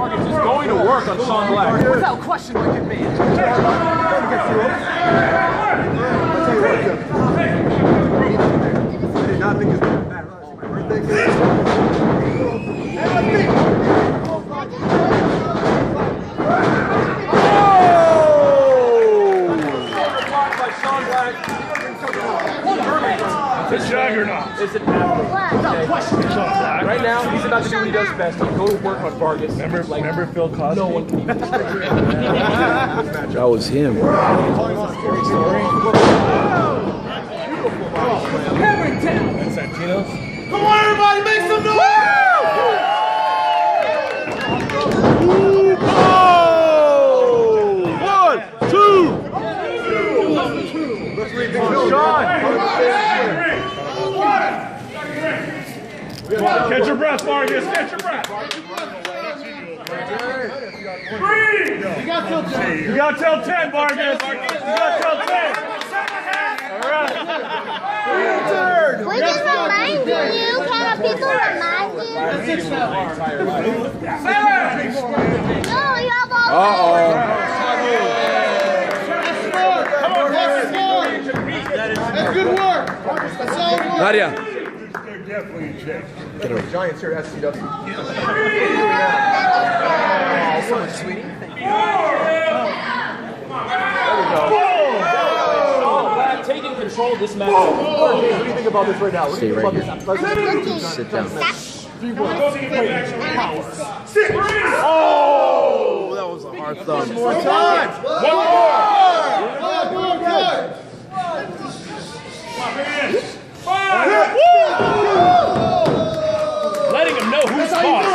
Vargas is going to work on Sean Black. Without question, good man. I'll tell you what, Jim. I did not think this was rush. My birthday The juggernaut. Is it Without question. Right now, he's about to do what he does best. Go to work on Vargas. Remember, like, remember Phil Cosby? no one can even That was him. And Santino's? Come on, everybody, make some noise! One, two. Let's Catch your breath, Vargas. Catch your breath. You got till ten. You got till 10, Vargas. You got till 10. All right. We just remind you. Can people remind you? Seven. No, you have all Uh That's good work. That's all oh. work. Nadia. Giants here at SCW. Sean Black taking control of this match. What do you think about this right now? What do you Stay think right about here. this? Sit down. That's Oh, that was a hard thumb. More time. One more. One more. Letting him know who's boss.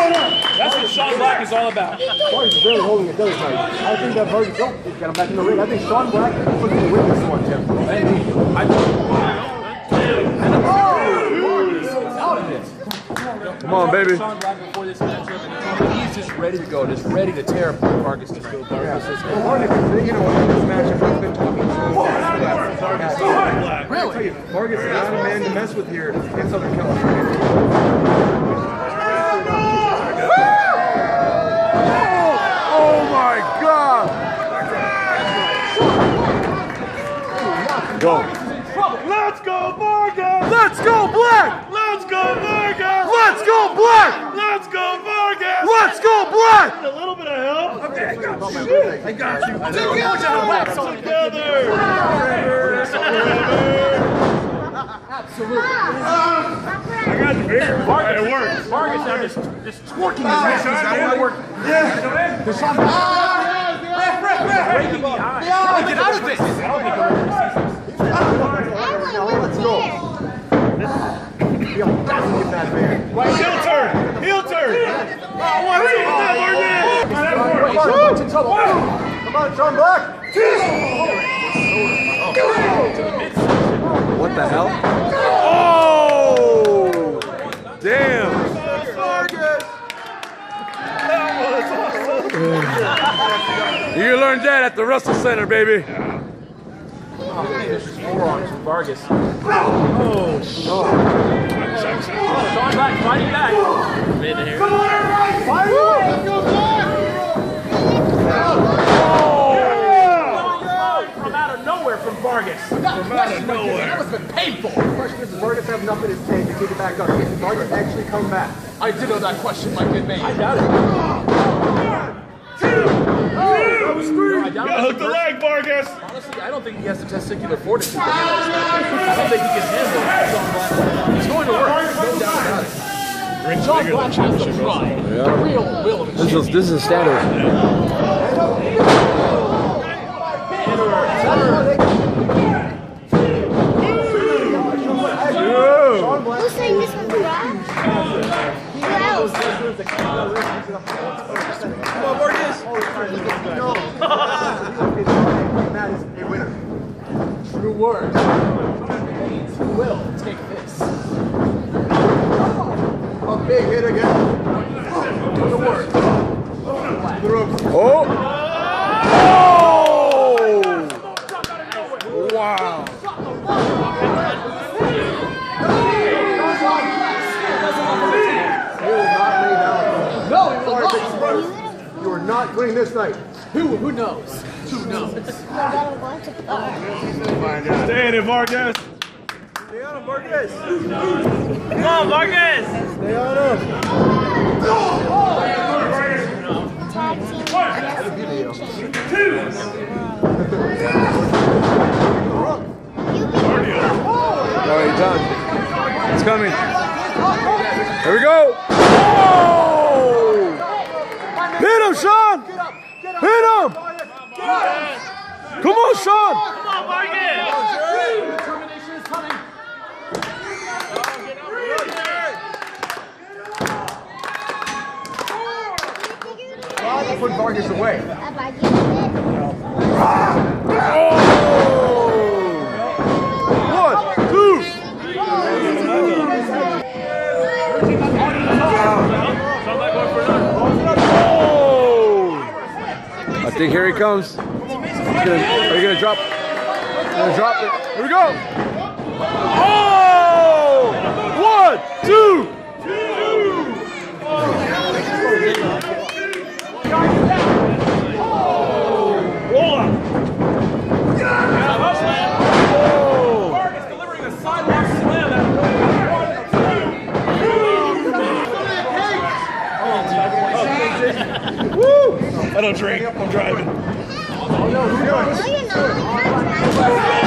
That's what Sean Black is all about. Vargas is barely holding it down tonight. I think that Vargas don't get him back in the ring. I think Sean Black is looking to win this one, Tim. Come on, baby. Sean Black before this matchup, he's just ready to go, just ready to tear apart Vargas to go. Vargas is Well, Vargas, you know, in this matchup, we've been talking to him. Really? I tell you, Vargas is not a man to mess with here in Southern California. Oh my God. Go. Let's go, Vargas. Let's go, Black. Let's go, Vargas. Let's go, Black. Let's go, Vargas. Let's go, Black. A little bit of help. Okay, I got you. I got you. Together. I got the bigger. It works. Vargas now just, just twerking his ass. He's going to work. Breaking the eye. Get out of this. I don't think he'll ever let's go. Yo, to get that man. Heel turn. Heel turn. Oh, what are you doing? Come on, Sean Black. What the hell? Oh! Damn. You learned that at the Russell Center, baby. Vicious forearms from Vargas. Oh, oh. Sean Black fighting back. Made the hair. From out of nowhere from Vargas. From out of nowhere. That was been painful. The question is, does Vargas have enough in his tank to kick it back up? Can Vargas actually come back? I did know that question, my good man. I doubt it. Doubt Gotta it. Hook the Vargas. Honestly, I don't think he has the testicular fortitude to handle this match. I don't think he can handle Sean He's going to work, no doubt about it. Ring's Sean bigger Black has the pride. Yeah. The real will of a This is this is standard. Who's saying this one's wrong? Who else? That has a winner. True words. Who will take this? Oh, a big hit again. Oh, the word. The ropes. Oh! Oh! Wow. No, you are not winning this night. Who? Who knows? Who knows? But I'm going to bar. Stay in it, Vargas. Stay on him, Marcus. Come on, Vargas. Stay on him. Tag team destination. You be Already done. It's coming. Here we go. Oh! Hit him, Sean. Hit him. Come on, Sean. Come on, Vargas. Determination is coming. Put Vargas away. it. One, two. Oh! I think here he comes. He's gonna, are you gonna drop? Gonna drop it. Here we go. Oh! One, two. I don't drink. I'm driving. No, you're not. You're not. Oh!